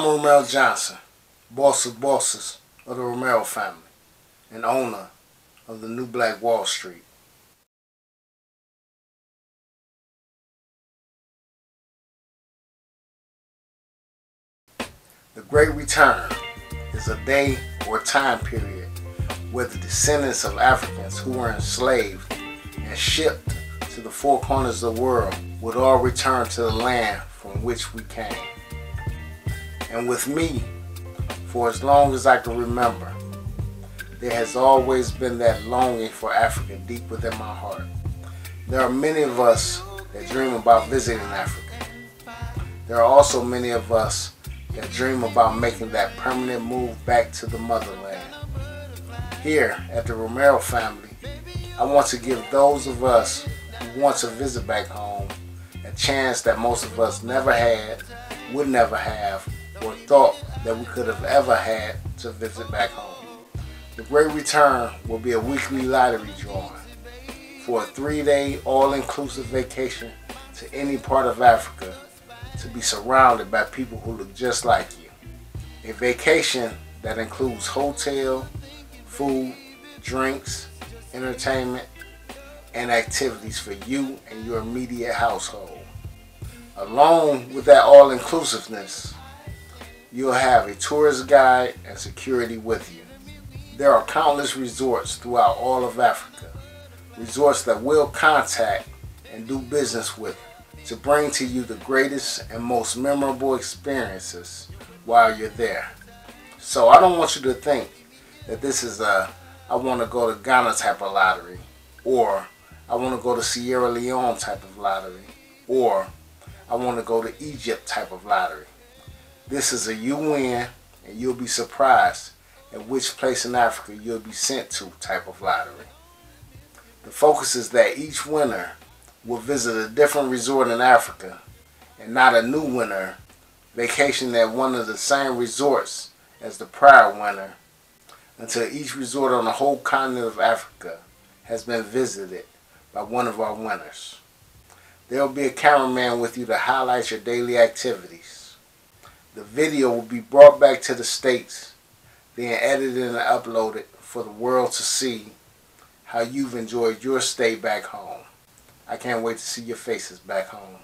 Romaro Johnson, boss of bosses of the Romaro family, and owner of the New Black Wall Street. The Great Return is a day or time period where the descendants of Africans who were enslaved and shipped to the four corners of the world would all return to the land from which we came. And with me, for as long as I can remember, there has always been that longing for Africa deep within my heart. There are many of us that dream about visiting Africa. There are also many of us that dream about making that permanent move back to the motherland. Here at the Romaro family, I want to give those of us who want to visit back home a chance that most of us never had, would never have, or thought that we could have ever had to visit back home. The Great Return will be a weekly lottery drawing for a three-day all-inclusive vacation to any part of Africa to be surrounded by people who look just like you. A vacation that includes hotel, food, drinks, entertainment, and activities for you and your immediate household. Along with that all-inclusiveness, you'll have a tourist guide and security with you. There are countless resorts throughout all of Africa, resorts that will contact and do business with to bring to you the greatest and most memorable experiences while you're there. So I don't want you to think that this is a I want to go to Ghana type of lottery or I want to go to Sierra Leone type of lottery or I want to go to Egypt type of lottery. This is a win and you'll be surprised at which place in Africa you'll be sent to type of lottery. The focus is that each winner will visit a different resort in Africa and not a new winner vacation at one of the same resorts as the prior winner until each resort on the whole continent of Africa has been visited by one of our winners. There will be a cameraman with you to highlight your daily activities. The video will be brought back to the States, then edited and uploaded for the world to see how you've enjoyed your stay back home. I can't wait to see your faces back home.